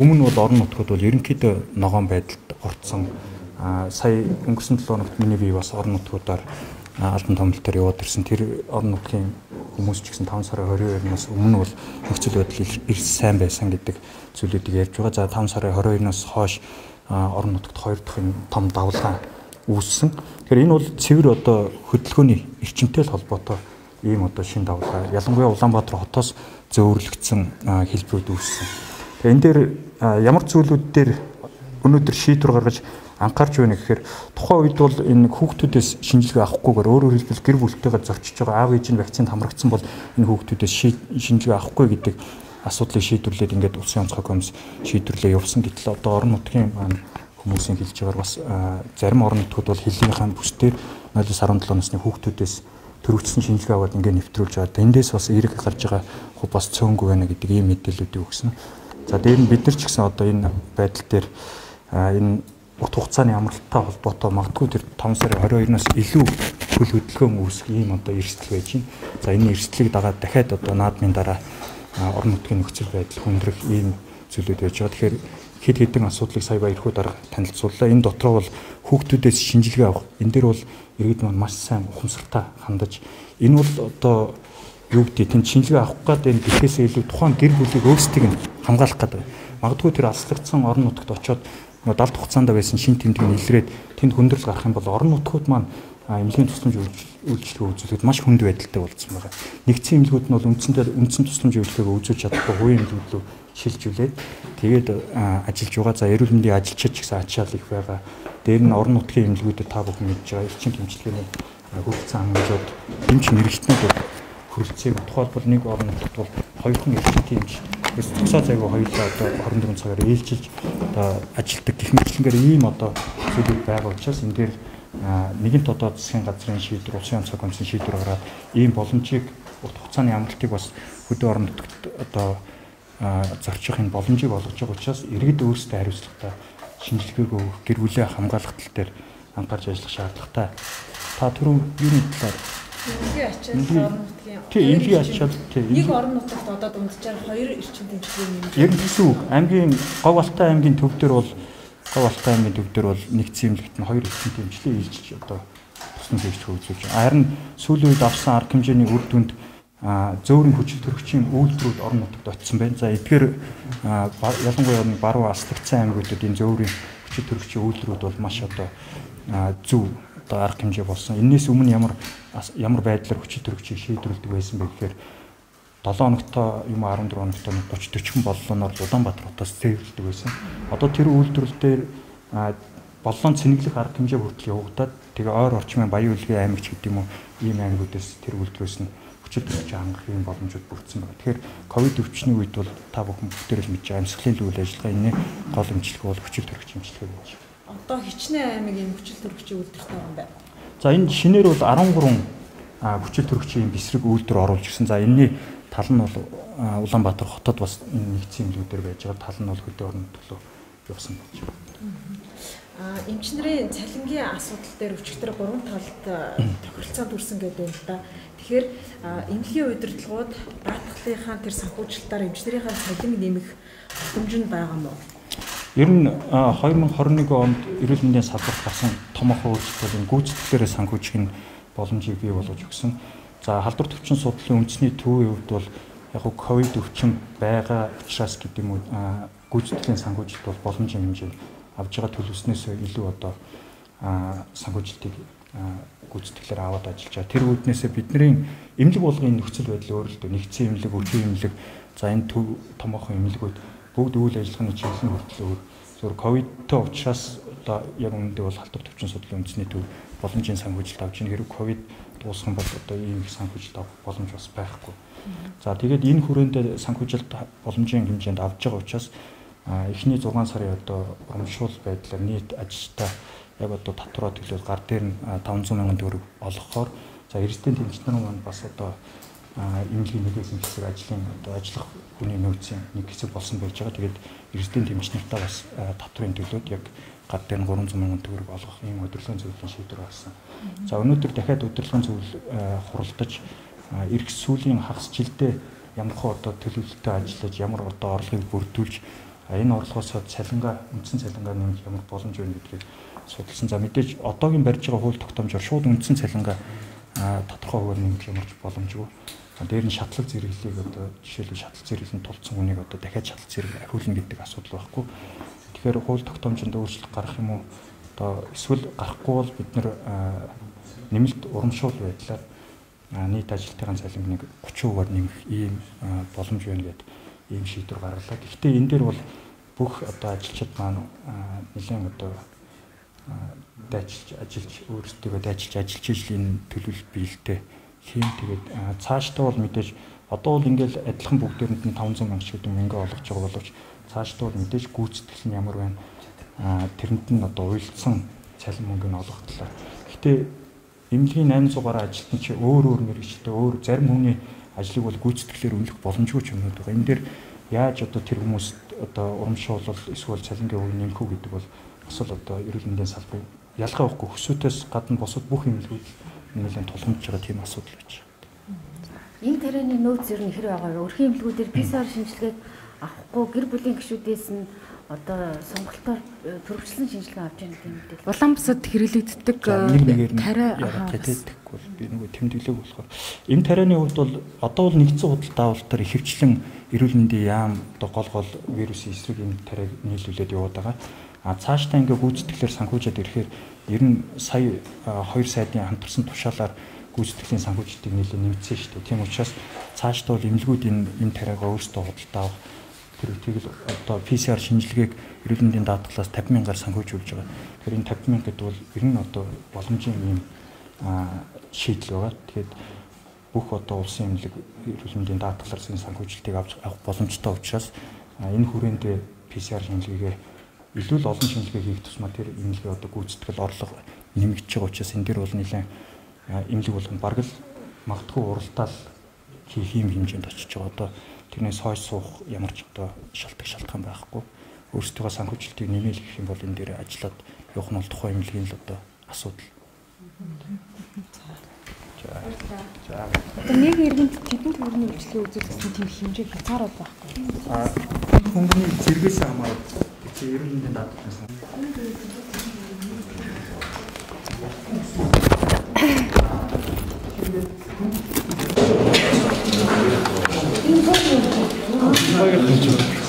Өмнө бол орон нутгад бол ерөнхийдөө ногоон байдалд орцсон сая өнгөрсөн 7 хоногт миний бие бас орон нутгуудаар албан томилтоор яваад ирсэн. Тэр орон нутгийн хүмүүс ч гэсэн 5 сарын 22-наас өмнө бол нөхцөл байдал эрс сайн байсан гэдэг зүйлүүдийг ярьж байгаа. За 5 сарын 22-наас хойш орон нутагт хоёр дахь том давлгаан үүссэн. Тэгэхээр энэ бол цэвэр одоо хөдөлгөөний эрчимтэй л холбоотой ийм одоо шин давлгаа. Ялангуяа Улаанбаатар хотоос зөөвөрлөгдсөн хэлбэрүүд үүссэн. Тэгээ энэ дээр ямар зүйлүүд дээр өнөөдөр шийдвэр гаргаж анхаарч байна гэхээр тухайн үед бол энэ хүүхдүүдээс шинжилгээ авахгүйгээр өөрөөр хэлбэл гэр бүлтэйгээ зочиж байгаа аав ээж нь вакцинд хамрагдсан бол энэ хүүхдүүдээс шинжилгээ авахгүй гэдэг асуудлыг шийдвэрлээд ингээд улсын онцгой комисс шийдвэрлээ явуулсан гэтэл одоо орон нутгийн хүмүүсийн хэлж байгаагаар бас зарим орон нутгууд бол хилийнхаа бүсдээр 0-17 насны хүүхдүүдээс төрөвчсөн шинжилгээ аваад ингээд нэвтрүүлж байгаа. Эндээс бас эерэг гарч байгаа хувь бас цөөнгүй байна гэдэг ийм мэдээллүүдийг өгсөн. За дээр нь бид нар ч гэсэн одоо энэ байдал дээр энэ урт хугацааны амралттай холбоотой магадгүй тэр 5 сарын 22-наас илүү хөл хөдөлгөөн үүсэх ийм одоо эрсдэл байж байна. За энэ эрсдлийг дагаад дахиад одоо наадмын дараа орон нутгийн нөхцөл байдал хүндрэх ийм зүйлүүд байж байгаа. Тэгэхээр хэд хэдэн асуудлыг сая баярхуу дарга танилцууллаа. Энэ дотроо бол хүүхдүүдээс шинжилгээ авах. Энэ дээр бол иргэд маань маш сайн ухамсартай хандаж энэ бол одоо юу гэдэг тийм шинжилгээ авах гэдэг энэ гэхээсээ илүү тухайн гэр бүлийг өөрсдийг нь хамгаалах гэдэг. Магадгүй тэр алслагдсан орон нутагт очиод далд хугацаанд байсан шин тэмдэг илрээд тэнд хүндрэл гарах юм бол орон нутгууд маань эмнэлгийн тусламж үйлчлэгээ үзүүлэхэд маш хүнд байдалтай болсон байгаа. Нэгдсэн эмнэлгүүд нь бол үндсэндээ үндсэн тусламж үйлчлэгээ үзүүлж чадахгүй хувийн эмнэлгүүд рүү шилжүүлээд тэгээд ажиллаж байгаа. За эрүүл мэндийн ажилчид ч гэсэн ачаал их байгаа. Дээр нь орон нутгийн эмнэлгүүдэд та бүхэн мэдж байгаа. Элчин гэмчлэгээний хөгжсөн хангалтууд эмч мэрэгчнүүд хүрэлцээг тухайлбал нэг орон нутгад бол хоёрхан элчин эмч Тэгээс төгсөө зайгүй хоёулаа одоо 24 цагаар ээлжилж одоо ажилтдаг гэх мэтлэнгээр ийм одоо зүйлүүд байгаа учраас энэ дээр нэгэнт одоо засгийн газрын шийдвэр, улсын онцгой комиссийн шийдвэр гараад ийм боломжийг урт хугацааны амралтыг бас хөдөө орон нутагт одоо зорчих энэ боломжийг олгож байгаа учраас иргэд өөрсдөө хариуцлагатай шинжилгээг өгөх, гэр бүлээ хамгаалах тал дээр анхаарч ажиллах шаардлагатай. Та түрүү юуны талаар Энгийн ачаал орон нутгийн тий энгийн ачаал тий нэг орон нутагт одоо дунджаар хоёр эрчим тэмцлийн юм. Яг гэсэн үг. Аймгийн Говь Алтай аймгийн төв дээр бол Говь Алтай аймгийн төв дээр бол нэгдсэн эмнэлэгт нь хоёр эрчим тэмцлээ илжиж одоо тусна гэж хөгжүүлж байгаа. Харин сүүлийн үед авсан арга хэмжээний үр дүнд зөөврийн хүчил төрөгчийн үйлдвэрүүд орон нутагт очсон байна. За эдгээр ялангуяа баруун астагцсан аймагуудад энэ зөөврийн хүчил төрөгчийн үйлдвэрүүд бол маш одоо зөв одоо арга хэмжээ болсон. Энээс өмнө ямар ямар байдлаар хүчил төрөгчийг шийдвэрлэдэг байсан бэ гэхээр 7 хоногтой юм 14 хоногтой 30 40 боллоноор Улаанбаатар хотоос цэвэрлдэг байсан. Одоо тэр үйлдвэрлэл дээр боллон цэнэглэх арга хэмжээ хүртэл явагдаад тэгээ ойр орчмын Баян Улгийн аймагч гэдэг юм уу ийм аймагуудаас тэр үйлдвэрээс нь хүчил төрөгч хангах юм боломжууд бүрдсэн байна. Тэгэхээр ковид өвчний үед бол та бүхэн бүгдээрээ л мэдж байгаа амьсгалын үйл ажиллагаа энэ гол эмчилгээ бол хүчил төрөгч эмчилгээ гэж байна одоо хичнээн аймгийн хүчил төрөгчийн үйлдвэртэй юм байна. За энэ шинээр бол 13 хүчил төрөгчийн бисрэг үйлдвэр оруулж гисэн. За энэний тал нь бол Улаанбаатар хотод бас нэгдсэн юмлүүдээр байж байгаа. Тал нь бол хөдөө орон төлөө явсан байж байгаа. А эмчнэрийн цалингийн асуудал дээр өчигдөр гурван талд тохиролцоо төрсэн гэдэг юм да. Тэгэхээр эмнэлгийн удирдлагууд даатгалынхаа тэр санхүүжилтаар эмчнэрийнхээ цалин нэмэх боломж нь байгаа мó? Ер нь 2021 онд эрүүл мэндийн салбарт гарсан томоохон өөрчлөлтийн гүйцэтгэлээр санхүүжих боломжийг бий болгож өгсөн. За халдвар төвчин судлалын үндэсний төвийн хувьд бол яг нь ковид өвчин байгаа учраас гэдэг юм уу гүйцэтгэлийн санхүүжилт бол боломжийн хэмжээнд авж байгаа төлөвснөөс илүү одоо санхүүжилтийг гүйцэтгэлээр аваад ажиллаж байгаа. Тэр үүднээсээ бидний эмнэлэг болгоны нөхцөл байдал өөр л дээ. Нэгдсэн эмнэлэг, өвчин эмнэлэг, за энэ төв томоохон эмнэлгүүд бүгд үйл ажиллагааны чиглэл хүртэл зөвхөн ковидтой учраас одоо яг үүндээ бол халдвар төвчин судлалын үндэсний төв боломжийн санхүүжилт авч ийн хэрэг ковид дуусах юм бол одоо ийм их санхүүжилт авах боломж бас байхгүй. За тэгээд энэ хүрээндээ санхүүжилт боломжийн хэмжээнд авж байгаа учраас эхний 6 сарын одоо урамшуул байдлаар нийт ажилтаа яг одоо татвараа төлөөд гар дээр нь 500 сая төгрөг олгохоор за эрдэнэ тэмцэнэр маань бас одоо эмнэлгийн нэгэн хэсэг ажлын одоо ажиллах хүний нөөцийн нэг хэсэг болсон байж байгаа. Тэгээд эрдэнэ тэмч нартаа бас татврын төлөөд яг гад дээр 300 сая төгрөг олгох ийм удирдлагын зөвлөлийн шийдвэр гаргасан. За өнөөдөр дахиад удирдлагын зөвлөл хуралдаж эрх сүүлийн хагас жилдээ ямар хөө одоо төлөвлөлтөд ажиллаж ямар одоо орлогыг бүрдүүлж энэ орлогоос цалингаа үндсэн цалингаа нэмэх ямар боломж байна гэдгийг судалсан. За мэдээж одоогийн барьж байгаа хууль тогтоомжоор шууд үндсэн цалингаа тодорхой хуваар нэмэх ямар ч боломжгүй. Дээр нь шатлал зэрэглэлийг одоо жишээлбэл шатлал зэрэглэн тулцсан хүнийг одоо дахиад шатлал зэрэг ахиулна гэдэг асуудал байхгүй. Тэгэхээр хууль тогтоомжинд өөрчлөлт гарах юм уу? Одоо эсвэл гарахгүй бол бид нэр нэмэлт урамшуул байдлаар нийт ажилтны цалинг 30%-аар нэмэх ийм боломж байна гэдэг ийм шийдвэр гарлаа. Гэхдээ энэ дээр бол бүх одоо ажилчид маань нэлээд одоо дайчилж ажиллаж өөрсдөө дайчилж ажиллаж ижлийн төлөвлөлт биелэлтэй хийм тэгээд цаашдаа бол мэдээж одоо бол ингээл адилхан бүгдээрэнд нь 500 мянга шиг мөнгө олгож байгаа боловч цаашдаа бол мэдээж гүйцэтгэл нь ямар байна тэрэнд нь одоо уйлдсан цалин мөнгө нь олгох талаар. Гэхдээ эмнэлгийн 800 гаруй ажилтны чи өөр өөр мэрэгчтэй өөр зарим хүний ажлыг бол гүйцэтгэлээр үнэлэх боломжгүй ч юмнууд байгаа. Энэ дээр яаж одоо тэр хүмүүст одоо урамшуулал эсвэл цалингийн үе нэмэх үү гэдэг бол бас л одоо мэндийн салбарын ялгаа байхгүй хөсөөтөөс гадна босод бүх эмнэлгүүд нэлээд тулгамдж байгаа тийм асуудал байж байгаа. Энэ тарианы нөөц ер нь хэр байгаа вэ? Өрхийн эмнэлгүүдээр PCR шинжилгээг авахгүй гэр бүлийн гишүүдээс нь одоо сонголтоор төрөвчлэн шинжилгээ авч байгаа гэдэг мэдээлэл. Улаанбасад хэрэглэгддэг тариа гэдэггүй бол би нөгөө тэмдэглээг болохоор энэ тарианы хувьд бол одоо бол нэгдсэн худалдаа авалтаар ихэвчлэн эрүүл мэндийн яам одоо гол гол вирусын эсрэг энэ тариаг нийлүүлээд яваад байгаа. А цаашдаа ингээ гүйцэтгэлээр санхүүжээд ирэхээр ер нь сая хоёр сайдын хамтарсан тушаалаар гүйцэтгэлийн санхүүжилтийг нэлээд нэмэгдсэн шүү дээ. Тийм учраас цаашдаа бол эмнэлгүүд энэ энэ тариагаа өөрсдөө худалдаа авах тэр тэгэл одоо PCR шинжилгээг эрүүл мэндийн даатгалаас 50 мянгаар санхүүжүүлж байгаа. Тэр энэ 50 мянга гэдэг бол ер нь одоо боломжийн юм шийдэл байгаа. Тэгэхээр бүх одоо улсын эмнэлэг эрүүл мэндийн даатгалаар энэ санхүүжилтийг авч авах боломжтой учраас энэ хүрээнд PCR шинжилгээгээ илүү л олон шинжилгээ хийх тусмаа тэр эмнэлгээ одоо гүйцэтгэл орлого нэмэгдэж байгаа учраас энэ дэр бол нэлээд эмнэлэг болгоно бараг л магадгүй уралдаал хийх юм хэмжээнд очиж байгаа. Одоо тэрнээс хойш суух ямар ч одоо шалтгаан шалтгаан байхгүй. Өөрсдөө санхүүжилтийг нэмэл гэх юм бол энэ дээр ажиллаад явах нь бол тухайн эмнэлгийн л одоо асуудал. За. Нэг иргэнд тэдэн төрний үйлчлэгээ үзүүлсэн тийм хэмжээ хязгаарууд байхгүй. А хүмүүний зэргээс хамаарат чи ер нь дадлсан. Миний